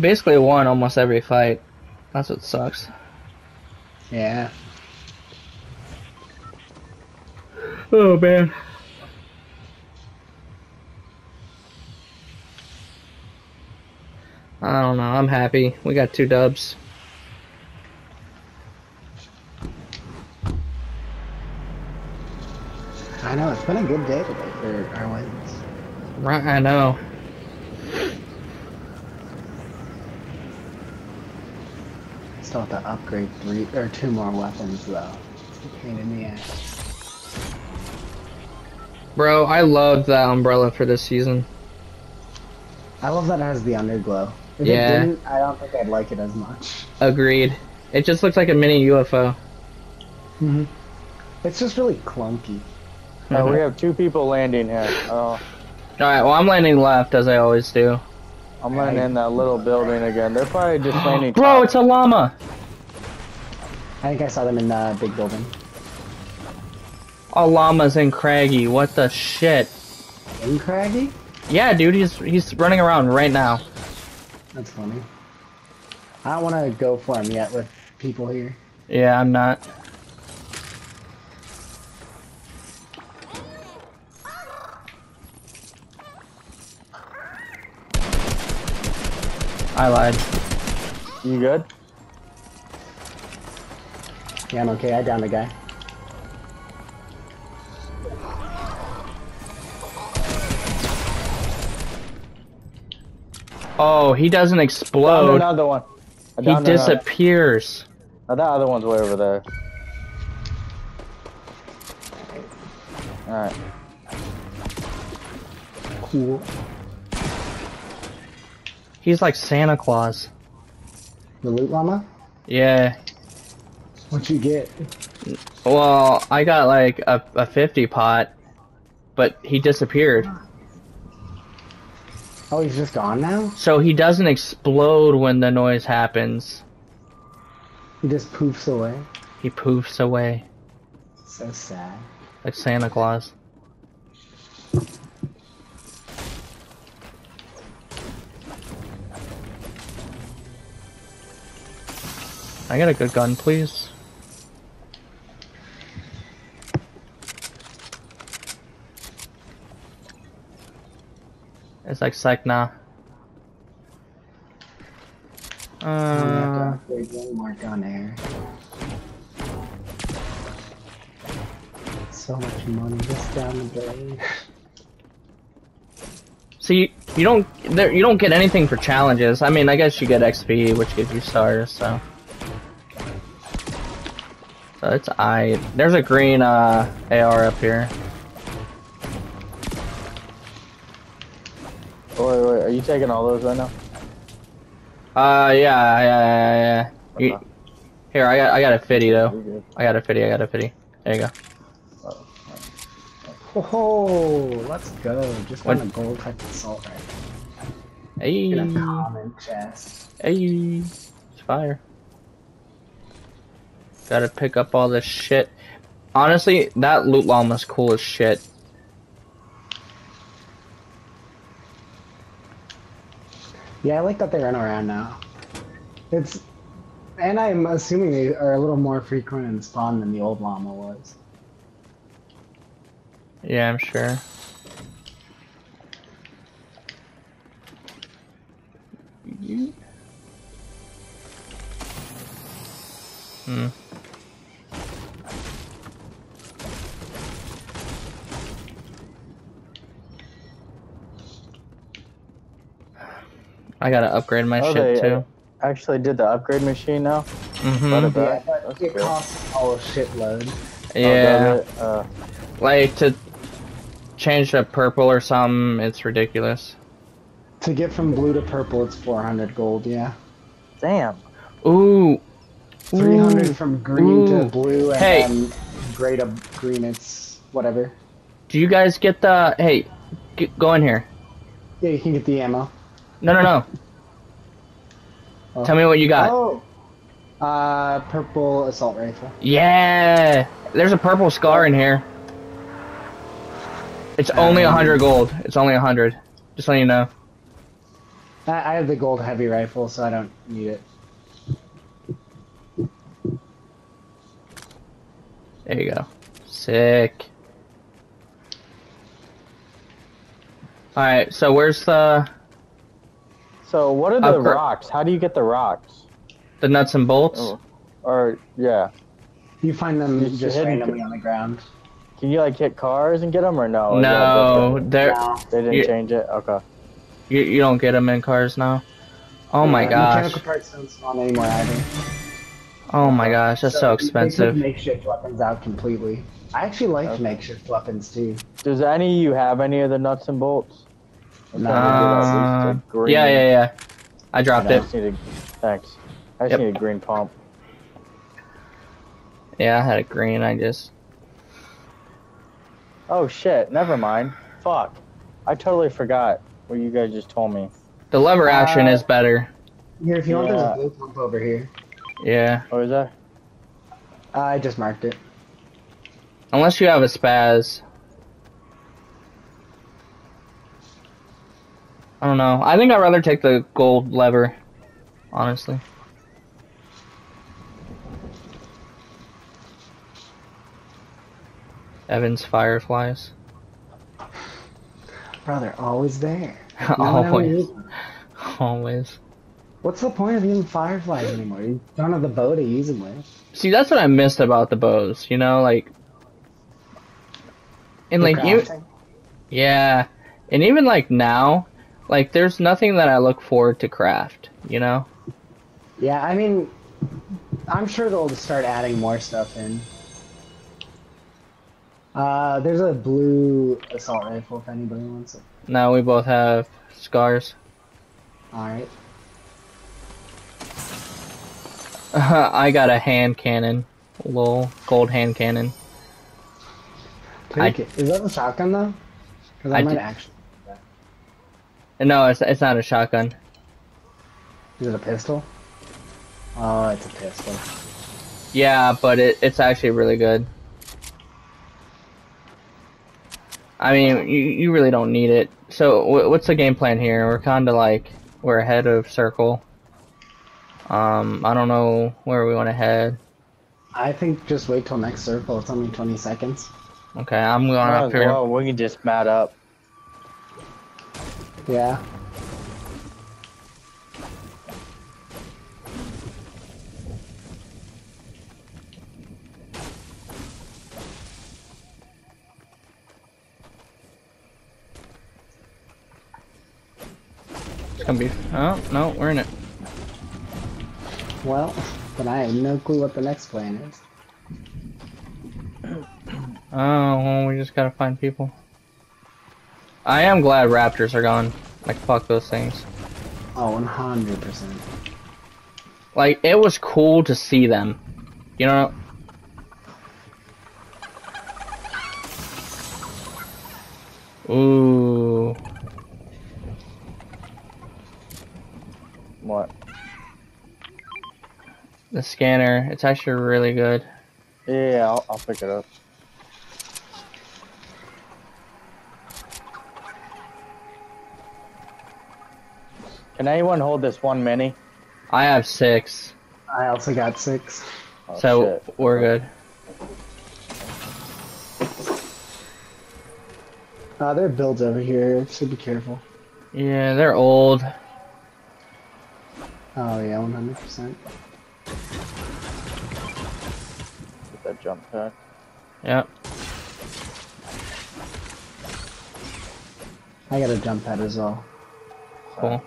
basically won almost every fight. That's what sucks. Yeah. Oh man. I don't know. I'm happy. We got two dubs. I know, it's been a good day today for our wins. Right, I know. Still have to upgrade three or two more weapons though. It's a pain in the ass. Bro, I loved that umbrella for this season. I love that it has the underglow. If Yeah. it didn't, I don't think I'd like it as much. Agreed. It just looks like a mini UFO. Mm-hmm. It's just really clunky. Oh, we have two people landing here. Oh, Alright, well I'm landing left as I always do. I'm landing in that little building again. They're probably just landing. Bro, top. it's a llama! I think I saw them in the big building. A llama's in Craggy. What the shit? In Craggy? Yeah, dude, he's he's running around right now. That's funny. I don't want to go for him yet with people here. Yeah, I'm not. I lied. You good? Yeah, I'm okay. I downed the guy. Oh, he doesn't explode. another one. He another- disappears. Oh, that other one's way over there. Alright. Cool. He's like Santa Claus. The loot llama? Yeah. What'd you get? Well, I got like a, a 50 pot, but he disappeared. Oh, he's just gone now? So he doesn't explode when the noise happens. He just poofs away. He poofs away So sad. like Santa Claus. I got a good gun, please. It's like psych nah. I only have to Uh, one more gun air. So much money just down the drain. see, you don't there, you don't get anything for challenges. I mean, I guess you get XP, which gives you stars. So, it's I. There's a green uh, AR up here. Oh, wait, wait. Are you taking all those right now? Uh, yeah, yeah, yeah, yeah. You, here, I got I got a fifty though. I got a fifty. I got a fifty. There you go. Oh, let's go. Just What- got a gold type assault rifle. Hey, In a common chest. hey, it's fire. Gotta pick up all this shit. Honestly, that loot llama's cool as shit. Yeah, I like that they run around now. It's, and I'm assuming they are a little more frequent in spawn than the old llama was. Yeah, I'm sure. Hmm. I gotta upgrade my Oh, shit they, too. Actually, did the upgrade machine now? Mm-hmm. Brought it back? Yeah, but That's it good. costs all a shitload. Oh, Yeah, does it? Uh, like to change to purple or something, it's ridiculous. To get from blue to purple, it's 400 gold, yeah. damn. Ooh. 300 Ooh. from green to blue, and Hey. then gray to green, it's whatever. Do you guys get the? Hey, g go in here. Yeah, you can get the ammo. No, no, no. Oh. Tell me what you got. Oh! Uh, purple assault rifle. Yeah, there's a purple scar in here. It's only a Um, hundred gold. It's only a hundred. Just letting you know. I, I have the gold heavy rifle, so I don't need it. There you go. Sick. Alright, so where's the So what are the Upper- rocks? How do you get the rocks? the nuts and bolts? Oh. Or yeah, You find them It's just hidden. randomly on the ground. can you like hit cars and get them or no? Or is that no, different? they're No. they didn't You- change it. Okay. you, you don't get them in cars now. Oh my Uh, gosh. Mechanical parts don't spawn anymore either. Oh my gosh, that's so they- They expensive. took makeshift weapons out completely. I actually like Okay. makeshift weapons too. Does any of you have any of the nuts and bolts? I'm trying to get at Uh, least a green- yeah, yeah, yeah. I dropped I it. just need a, thanks. I just Yep. need a green pump. Yeah, I had a green. I just. Oh shit! Never mind. Fuck. I totally forgot what you guys just told me. The lever action Uh, is better. Here, if you want, there's Yeah. a blue pump over here. Yeah. What was that? Uh, I just marked it. Unless you have a spaz. I don't know. I think I'd rather take the gold lever. Honestly. Evans Fireflies. Brother, always there. No Always. Always. What's the point of using fireflies anymore? You don't have the bow to use them with. See, that's what I missed about the bows. You know, like, and For like you, yeah, and even like now, like there's nothing that I look forward to craft. You know, Yeah, I mean, I'm sure they'll start adding more stuff in. Uh, there's a blue assault rifle if anybody wants it. now we both have scars. Alright. I got a hand cannon, lol, gold hand cannon. Take it. Is that a shotgun though? Because I, I might did- actually. No, it's it's not a shotgun. Is it a pistol? Oh, it's a pistol. Yeah, but it, it's actually really good. I mean, you, you really don't need it. So, wh- what's the game plan here? We're kind of like, we're ahead of circle. Um, I don't know where we want to head. I think just wait till next circle. It's only 20 seconds. Okay, I'm going Might up here. well, we can just mat up. Yeah. It's gonna be. Oh no, we're in it. Well, but I have no clue what the next plan is. Oh, well, we just gotta find people. I am glad raptors are gone. Like, fuck those things. Oh, 100%. Like, it was cool to see them. You know? Ooh. What? The scanner. It's actually really good. Yeah, I'll, I'll pick it up. Can anyone hold this one mini? I have six, I also got six. Oh, so shit. we're good. Uh, there are builds over here, so be careful. Yeah, they're old. Oh, yeah, 100%. Get that jump pad. Yep. I got a jump pad as well. Cool.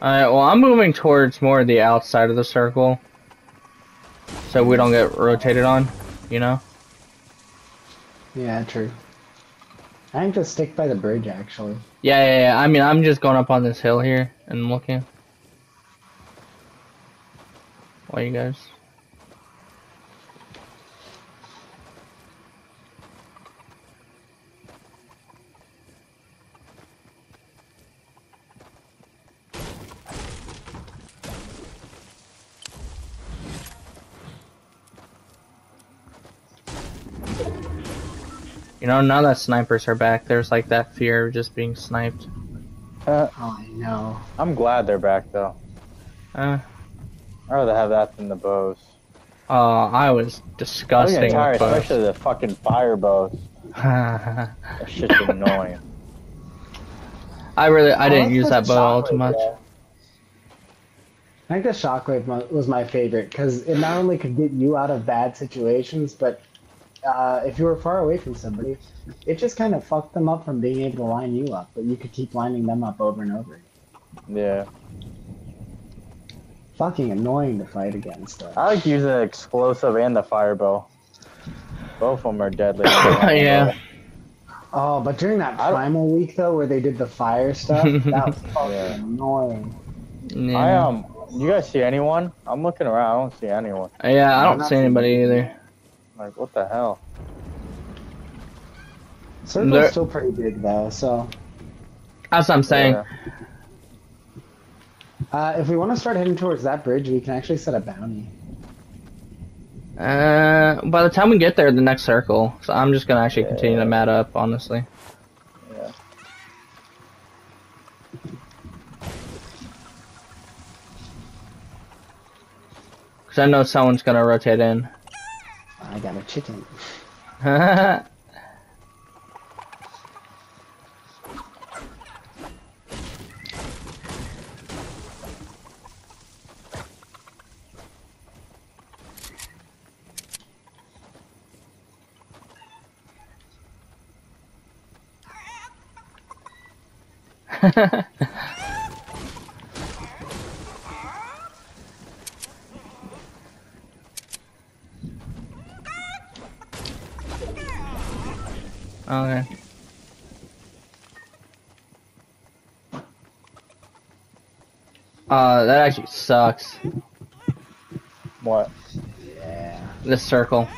Alright, well, I'm moving towards more of the outside of the circle. So we don't get rotated on, you know? Yeah, true. I think just stick by the bridge, actually. Yeah, yeah, yeah. I mean, I'm just going up on this hill here and looking. Why you guys? You know, now that snipers are back, there's like that fear of just being sniped. Uh, Oh, I know. I'm glad they're back though. Uh, I'd rather have that than the bows. oh, I was I'm disgusting tired, with bows. especially the fucking fire bows. That shit's annoying. I really, I didn't use that bow all too much. yeah. I think the shockwave was my favorite because it not only could get you out of bad situations, but uh, if you were far away from somebody, it just kind of fucked them up from being able to line you up. But you could keep lining them up over and over. Yeah. Fucking annoying to fight against. Though. I like using the explosive and the fire bow. Both of them are deadly. yeah. Oh, but during that primal week though, where they did the fire stuff, that was fucking Yeah. annoying. Yeah. I um. You guys see anyone? I'm looking around. I don't see anyone. yeah, I I'm don't not see anybody either. Like what the hell? Circle's There- still pretty big though, so That's what I'm saying. Yeah. uh, if we want to start heading towards that bridge, we can actually set a bounty. Uh, by the time we get there, the next circle. So I'm just gonna actually continue Yeah. to mat up, honestly. Yeah. Cause I know someone's gonna rotate in. I got a chicken. okay. Uh, that actually sucks. What? Yeah. This circle.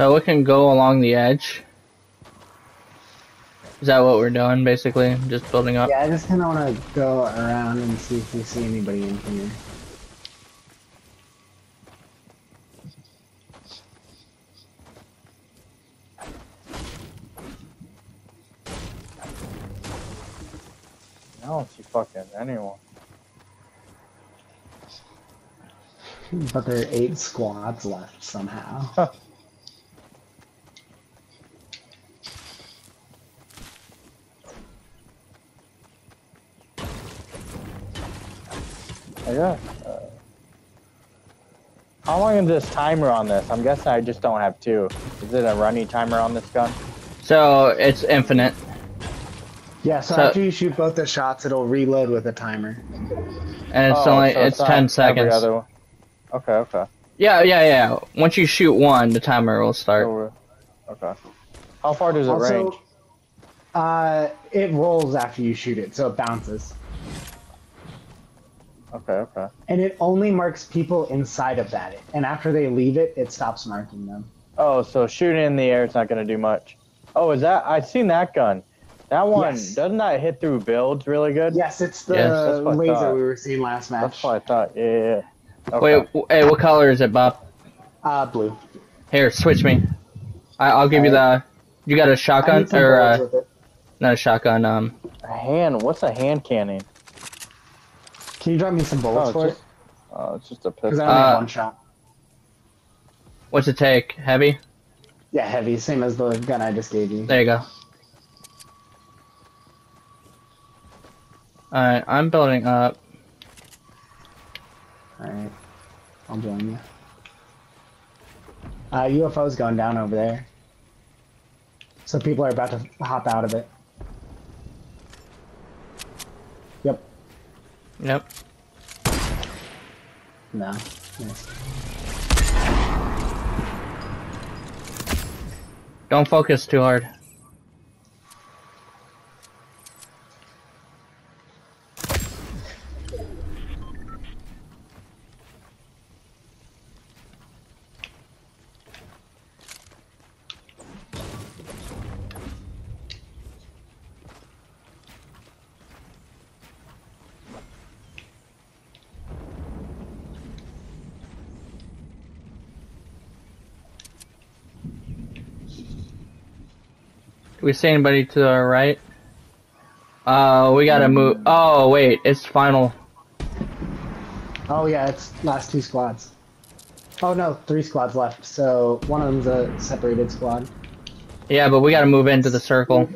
So we can go along the edge. Is that what we're doing, basically? Just building up? Yeah, I just kind of want to go around and see if we see anybody in here. I don't see fucking anyone. But there are eight squads left somehow. I guess. Uh, how long is this timer on this? I'm guessing I just don't have two. Is it a running timer on this gun? So it's infinite. Yeah, so, So- after you shoot both the shots, it'll reload with a timer. And it's Oh, only, so it's not 10 every seconds. other one. Okay, okay. Yeah, yeah, yeah. Once you shoot one, the timer will start. Okay. How far does it range? Uh, it rolls after you shoot it, so it bounces. Okay, okay. And it only marks people inside of that. And after they leave it, it stops marking them. Oh, so shooting in the air is not going to do much. Oh, is that? I've seen that gun. That one Yes. doesn't that hit through builds really good? Yes, it's the Yes, that's what I laser we were seeing last match. That's what I thought. Yeah, yeah. yeah. Okay. Wait, hey, what color is it, Bob? Uh, blue. Here, switch me. I, I'll give you the. You got a shotgun need some or uh, with it. not a shotgun? Um, A hand. What's a hand cannon? Can you drop me some Oh, bullets it's for just, it? oh, it's just a Because. I only Uh, have one shot. what's it take? Heavy. Yeah, heavy, same as the gun I just gave you. There you go. Alright, I'm building up. Alright. I'll join you. Uh, UFO's going down over there. So people are about to hop out of it. Yep. No. Yes. Don't focus too hard. We see anybody to our right? Uh, we gotta move. Oh wait, it's final. Oh yeah, it's last two squads. Oh no, three squads left. So one of them's a separated squad. Yeah, but we gotta move into the circle.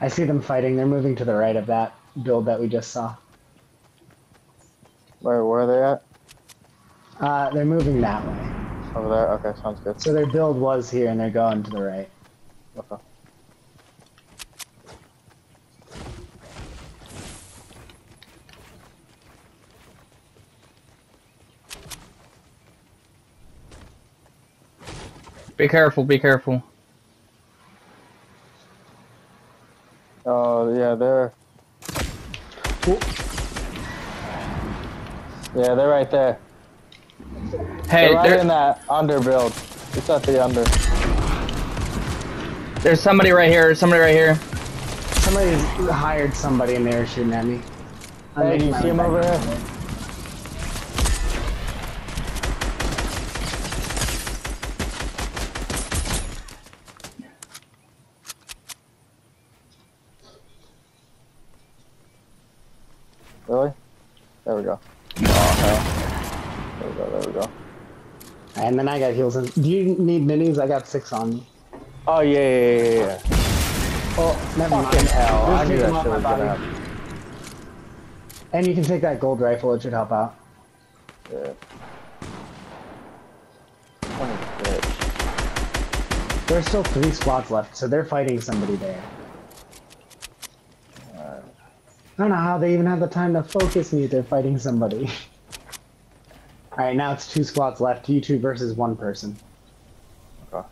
I see them fighting. They're moving to the right of that build that we just saw. Where where are they at? Uh, they're moving that way. Over there. Okay, sounds good. So their build was here, and they're going to the right. Okay. Be careful, be careful. Oh yeah, they're. Yeah, they're right there. Hey, they're right there, in that under build. It's at the under. there's somebody right here. Somebody right here. Somebody hired somebody, and they were shooting at me. I'm Hey, you see him over back. here? Really? There we go. Oh, hell. There we go, there we go. And then I got heals. And do you need minis? I got six on me. Oh, yeah, yeah, yeah, yeah. Oh, never Fucking mind. hell. I knew that shit was gonna happen. And you can take that gold rifle. It should help out. Yeah. Son of a bitch. There's still three squads left, so they're fighting somebody there. I don't know how they even have the time to focus me if they're fighting somebody. Alright, now it's two squads left. You two versus one person. Okay.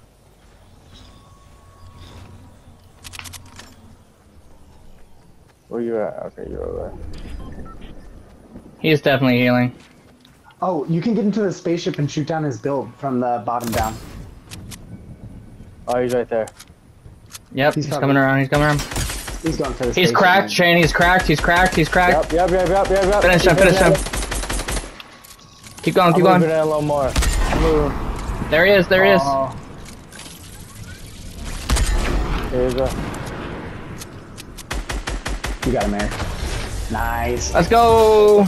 Where you at? Okay, you're over there. He's definitely healing. Oh, you can get into the spaceship and shoot down his build from the bottom down. Oh, he's right there. Yep, He's he's, coming around. He's coming around. He's going for the He's cracked, now. Shane. He's cracked. He's cracked. He's cracked. Yep, yep, yep, yep, yep, yep. Finish him. Finish him. It. Keep going. I'm Keep going. moving in a little more. Move. There he is. There he is. Uh-huh. Oh, Here you go. you got him there. Nice. Let's go.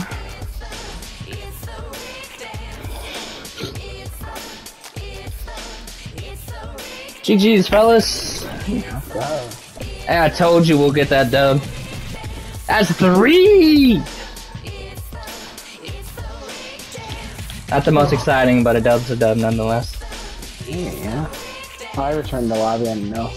GG's, fellas. Hey, I told you we'll get that dub. That's three. Not the most exciting, but a dub's a dub nonetheless. Yeah. I returned the lobby and no.